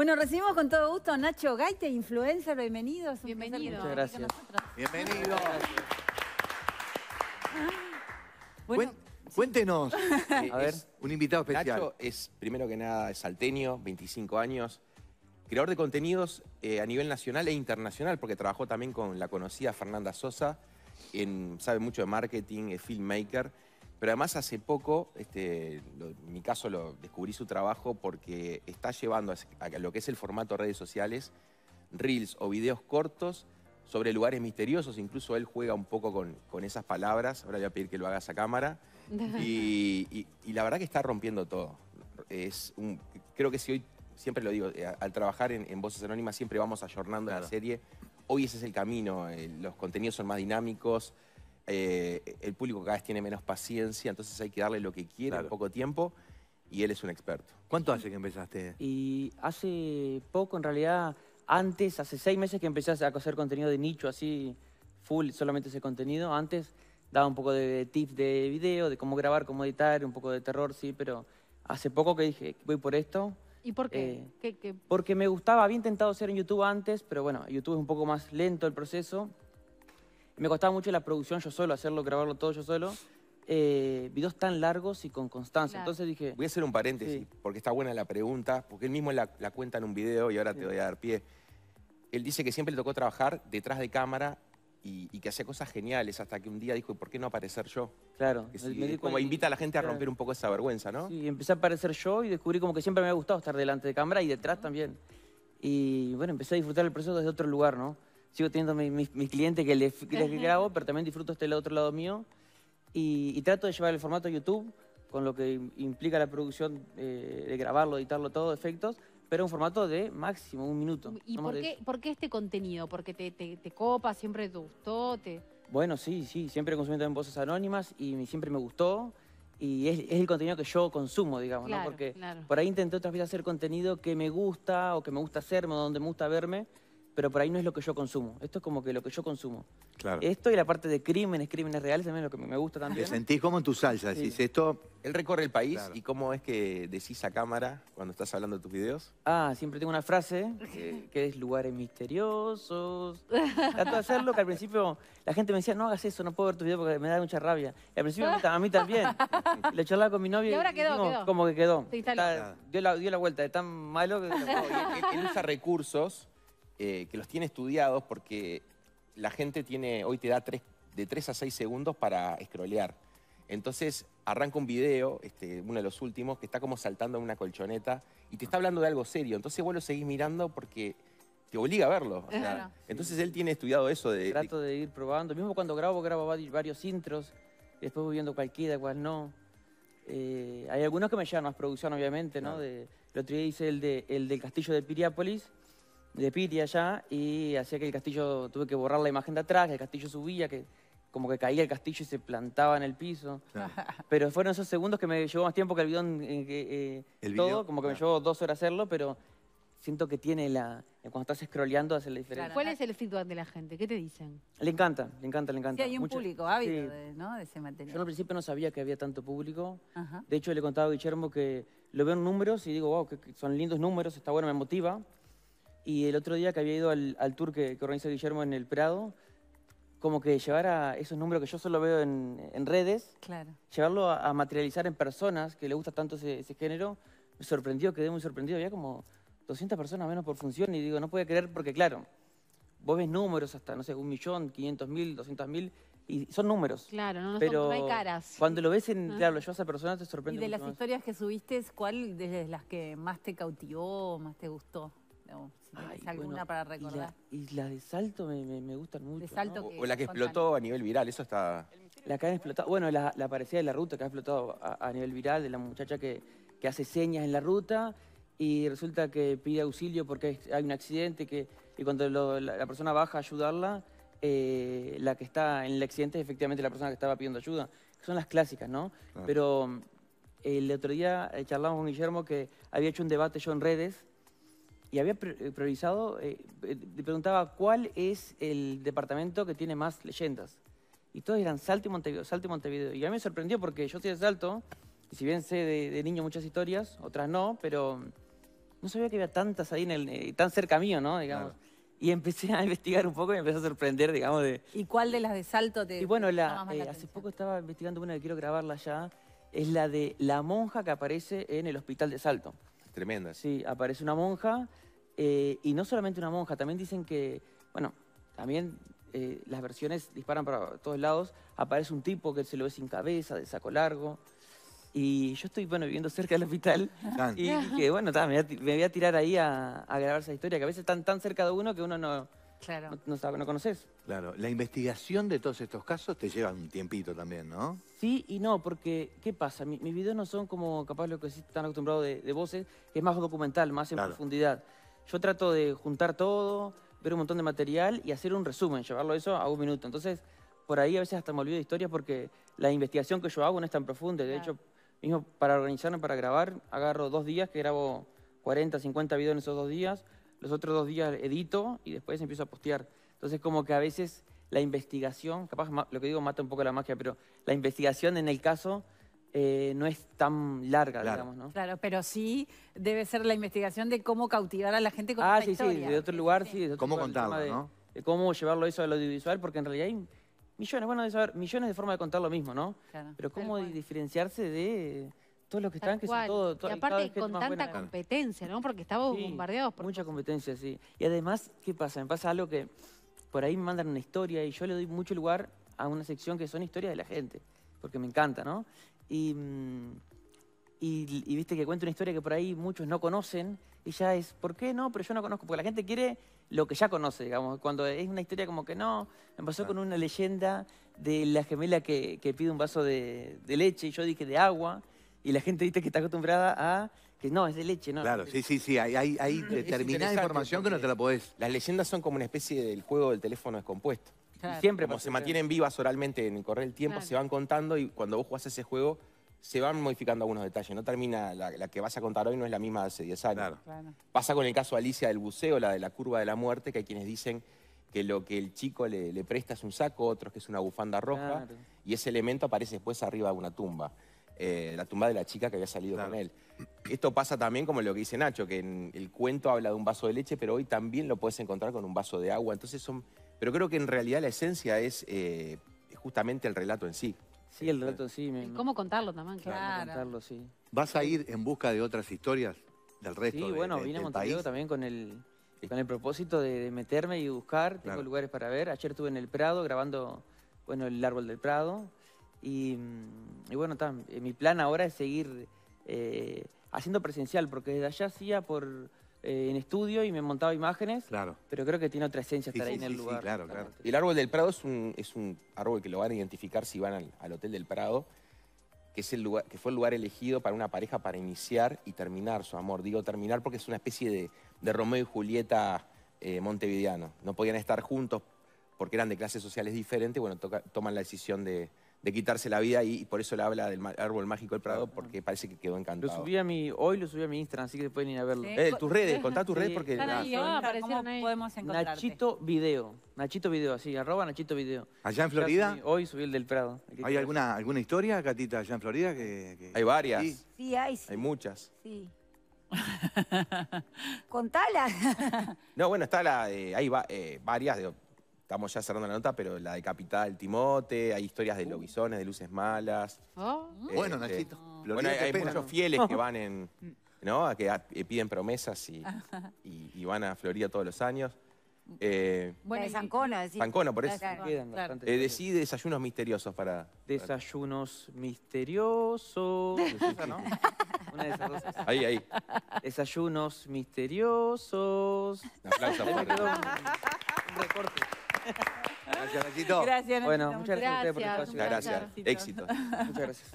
Bueno, recibimos con todo gusto a Nacho Gaite, influencer, bienvenido. es un Bienvenido. Muchas nosotros. Bienvenido. Bueno, Cuéntenos. A ver. Es un invitado especial. Nacho es, primero que nada, es salteño, 25 años, creador de contenidos eh, a nivel nacional e internacional, porque trabajó también con la conocida Fernanda Sosa, en- sabe mucho de marketing, es filmmaker, pero además hace poco, este, lo- en mi caso lo descubrí su trabajo porque está llevando a, a lo que es el formato redes sociales, reels o videos cortos sobre lugares misteriosos, incluso él juega un poco con, con esas palabras, ahora le voy a pedir que lo hagas a cámara, y, y- y la verdad que está rompiendo todo. Es un- creo que si hoy, siempre lo digo, eh, al trabajar en, en Voces Anónimas siempre vamos ayornando Claro. la serie. Hoy ese es el camino, eh, los contenidos son más dinámicos, eh, el público cada vez tiene menos paciencia, entonces hay que darle lo que quiere Claro. en poco tiempo y él es un experto. ¿Cuánto hace que empezaste? Y hace poco, en realidad, antes, hace seis meses que empecé a hacer contenido de nicho, así, full, solamente ese contenido. Antes daba un poco de tips de video, de cómo grabar, cómo editar, un poco de terror, sí, pero hace poco que dije, voy por esto. ¿Y por qué? Eh, ¿Qué- qué? Porque me gustaba, había intentado hacer en YouTube antes, pero bueno, YouTube es un poco más lento el proceso. Me costaba mucho la producción yo solo, hacerlo, grabarlo todo yo solo. Eh, videos tan largos y con constancia. Claro. Entonces dije, Voy a hacer un paréntesis, Sí. porque está buena la pregunta, porque él mismo la, la cuenta en un video y ahora te voy a dar pie. Él dice que siempre le tocó trabajar detrás de cámara y, y que hacía cosas geniales, hasta que un día dijo, ¿por qué no aparecer yo? claro. Que me- si- me di como invita a la gente a claro. romper un poco esa vergüenza, ¿no? Sí, empecé a aparecer yo y descubrí como que siempre me había gustado estar delante de cámara y detrás también. Y bueno, empecé a disfrutar el proceso desde otro lugar, ¿no? Sigo teniendo mi- mis, mis clientes que les, les grabo, pero también disfruto este otro lado mío. Y, y trato de llevar el formato a YouTube, con lo que im- implica la producción eh, de grabarlo, editarlo todo, efectos, pero un formato de máximo un minuto. ¿Y no por qué, por qué este contenido? ¿Porque te, te, te copa, siempre te gustó? Te... Bueno, sí, sí, siempre consumí también voces anónimas y siempre me gustó. Y es, es el contenido que yo consumo, digamos, Claro, ¿no? Porque claro. por ahí intenté otras veces hacer contenido que me gusta o que me gusta hacerme o donde me gusta verme, pero por ahí no es lo que yo consumo. Esto es como que lo que yo consumo. Claro. Esto y la parte de crímenes, crímenes reales también es lo que me gusta Te también. sentís como en tu salsa. Sí. Decís esto. Él recorre el país Claro. y cómo es que decís a cámara cuando estás hablando de tus videos. Ah, siempre tengo una frase que, que es lugares misteriosos. Trato de hacerlo que al principio la gente me decía, no hagas eso, no puedo ver tu video porque me da mucha rabia. Y al principio a mí ta- a mí también. Y Lo charlaba con mi novia Y ahora quedó, dijimos, quedó. como que quedó. Se instaló. Está- dio, la, dio la vuelta, es tan malo que... No, y él, él usa recursos eh, que los tiene estudiados porque la gente tiene, hoy te da tres, de 3 a 6 segundos para scrollear. Entonces arranca un video, este, uno de los últimos, que está como saltando en una colchoneta y te está hablando de algo serio. Entonces vos lo seguís mirando porque te obliga a verlo. o sea, Claro. Entonces él tiene estudiado eso de... Trato de ir probando. Mismo cuando grabo, grabo vari- varios intros. Después voy viendo cuál queda, cuál no. Eh, hay algunos que me llevan más producción, obviamente, ¿no? Claro. De, el otro día hice el, de, el del castillo de Piriápolis, de Piria allá, y hacía que el castillo, tuve que borrar la imagen de atrás, que el castillo subía, que como que caía el castillo y se plantaba en el piso. Claro. Pero fueron esos segundos que me llevó más tiempo que el en que, eh, El todo, video, como que me claro. llevó dos horas hacerlo, pero siento que tiene la... Cuando estás scrolleando hace la diferencia. ¿Cuál es el feedback de la gente? ¿Qué te dicen? Le encanta, le encanta, le encanta. Sí, hay un Mucho- público ávido sí. de, ¿no? de ese Yo al material. principio no sabía que había tanto público. Ajá. De hecho, le contaba a Guillermo que lo veo en números y digo, wow, que, que son lindos números, está bueno, me motiva. Y el otro día que había ido al, al tour que, que organiza Guillermo en el Prado, como que llevar a esos números que yo solo veo en, en redes, Claro. llevarlo a, a materializar en personas que le gusta tanto ese, ese género, me sorprendió, quedé muy sorprendido. Había como 200 personas menos por función y digo, no podía creer porque, claro, vos ves números hasta, no sé, un millón, 500 mil, 200 mil, y son números. Claro, no, no, son- Pero no hay caras. cuando lo ves en, Ah. claro, lo llevas a personas, te Y sorprende de mucho las más. historias que subiste, ¿cuál de las que más te cautivó, más te gustó? Si Ay, alguna bueno, para y la- recordar. Y la, de salto me, me, me gustan mucho. Salto ¿no? que- o, o la que explotó a nivel viral, eso está... La que han explotado, bueno, la, la parecida de la ruta que ha explotado a, a nivel viral, de la muchacha que, que hace señas en la ruta y resulta que pide auxilio porque hay- un accidente que, y cuando lo- la, la persona baja a ayudarla, eh, la que está en el accidente es efectivamente la persona que estaba pidiendo ayuda. Son las clásicas, ¿no? Claro. Pero mm, el otro día eh, charlamos con Guillermo que había hecho un debate yo en redes y había eh, priorizado, eh, eh, le preguntaba cuál es el departamento que tiene más leyendas. Y todos eran Salto y Montevideo, Salto y Montevideo. Y a mí me sorprendió porque yo soy de Salto, y si bien sé de, de niño muchas historias, otras no, pero no sabía que había tantas ahí en el, eh, tan cerca mío, ¿no? Digamos. Y empecé a investigar un poco y me empecé a sorprender, digamos, de... ¿Y cuál de las de salto te Y bueno, la, eh, la hace poco estaba investigando una que quiero grabarla ya, es la de la monja que aparece en el hospital de Salto. Tremenda. Sí, aparece una monja eh, y no solamente una monja, también dicen que, bueno, también eh, las versiones disparan para todos lados. Aparece un tipo que se lo ve sin cabeza, de saco largo. Y yo estoy, bueno, viviendo cerca del hospital y dije, bueno, ta, me, voy a, ti- me voy a tirar ahí a, a grabar esa historia, que a veces están tan cerca de uno que uno no, Claro. no, no no conoces. Claro, la investigación de todos estos casos te lleva un tiempito también, ¿no? Sí y no, porque, ¿qué pasa? Mi- mis videos no son como capaz lo que sí están acostumbrados de, de voces, que es más documental, más en Claro. profundidad. Yo trato de juntar todo, ver un montón de material y hacer un resumen, llevarlo eso a un minuto. Entonces, por ahí a veces hasta me olvido de historias porque la investigación que yo hago no es tan profunda. De Claro. hecho, mismo para organizarme, para grabar, agarro dos días, que grabo 40, 50 videos en esos dos días. Los otros dos días edito y después empiezo a postear. Entonces, como que a veces la investigación, capaz lo que digo mata un poco la magia, pero la investigación en el caso eh, no es tan larga, Claro. digamos, ¿no? Claro, pero sí debe ser la investigación de cómo cautivar a la gente con Ah, esta sí, sí, historia. de otro lugar, sí. de otro ¿Cómo lugar, contarlo, de, no? de cómo llevarlo eso al audiovisual, porque en realidad hay millones, bueno, de saber, millones de formas de contar lo mismo, ¿no? Claro. Pero cómo diferenciarse de todos los que están, que son todos... y todas- cada aparte con tanta buena. competencia, ¿no? Porque estamos Sí, bombardeados por Mucha cosas. competencia, sí. Y además, ¿qué pasa? Me pasa algo que por ahí me mandan una historia y yo le doy mucho lugar a una sección que son historias de la gente, porque me encanta, ¿no? Y, mm, y, y viste que cuento una historia que por ahí muchos no conocen y ya es, ¿por qué no? Pero yo no conozco, porque la gente quiere lo que ya conoce, digamos. Cuando es una historia como que no, me pasó con una leyenda de la gemela que, que pide un vaso de, de leche y yo dije de agua y la gente, viste, que está acostumbrada a que no, es de leche, ¿no? Claro, sí, sí, sí. Hay, hay, hay determinada información que no te la podés. Las leyendas son como una especie del juego del teléfono descompuesto. Y siempre Como se mantienen vivas oralmente en el correr del tiempo, Claro. se van contando y cuando vos jugás ese juego se van modificando algunos detalles. No termina, la, la que vas a contar hoy no es la misma de hace 10 años. Claro. Claro. Pasa con el caso de Alicia del buceo, la de la curva de la muerte, que hay quienes dicen que lo que el chico le, le presta es un saco, otros que es una bufanda roja, Claro. y ese elemento aparece después arriba de una tumba. Eh, la tumba de la chica que había salido Claro. con él. Esto pasa también como lo que dice Nacho, que en el cuento habla de un vaso de leche, pero hoy también lo puedes encontrar con un vaso de agua. Entonces son. Pero creo que en realidad la esencia es eh, justamente el relato en sí. Sí, el relato sí. Me, cómo contarlo también, Claro, contarlo, sí. ¿Vas a ir en busca de otras historias del resto Sí, de- bueno, de- vine a del Montevideo país? también con el, con el propósito de, de meterme y buscar. Tengo Claro. lugares para ver. Ayer estuve en el Prado grabando, bueno, el árbol del Prado. Y, y bueno, eh, mi plan ahora es seguir eh, haciendo presencial, porque desde allá hacía por eh, en estudio y me montaba imágenes, Claro. pero creo que tiene otra esencia Sí, estar sí, ahí en el sí, sí, lugar. claro. Y el árbol del Prado es un, es un árbol que lo van a identificar si van al, al Hotel del Prado, que, es el lugar, que fue el lugar elegido para una pareja para iniciar y terminar su amor. Digo terminar porque es una especie de, de Romeo y Julieta eh, montevideano. No podían estar juntos porque eran de clases sociales diferentes. Bueno, toca- toman la decisión de, de quitarse la vida y, y por eso le habla del árbol mágico del Prado, porque parece que quedó Lo encantado. subí a mi, hoy lo subí a mi Instagram, así que pueden ir a verlo. Sí. Eh, tus redes, contá tus Sí. redes porque... Están ahí, ah, ¿Cómo ahí. podemos encontrarte? Nachito Video. Nachito Video, así, arroba Nachito Video. ¿Allá en Florida? subí- hoy subí el del Prado. ¿Hay alguna, alguna historia, Catita, allá en Florida? Que, que- Hay varias, Sí. Sí, hay, sí. hay muchas. sí. Contala. No, bueno, está la de- hay va- eh, varias, digo, estamos ya cerrando la nota, pero la de Capital Timote, hay historias de lobisones, de luces malas. Oh, Bueno, este, Nachito. Bueno, hay, muchos fieles que van en, ¿no? A que a- eh, piden promesas y, y- y van a Florida todos los años. Eh, Bueno, y- de Zancona, decís. Zancona, por eso. Claro. Quedan Claro. Eh, decí desayunos misteriosos para... Desayunos misteriosos. Esa, ¿no? Una de esas dos. Ahí, ahí. Desayunos misteriosos. Un aplauso Ahí me fuerte. quedó un, un recorte. Gracias, Nachito. Gracias, Bueno, Nachito, muchas gracias a ustedes por el Gracias, espacio. Gracias. placer. Éxito. Muchas gracias.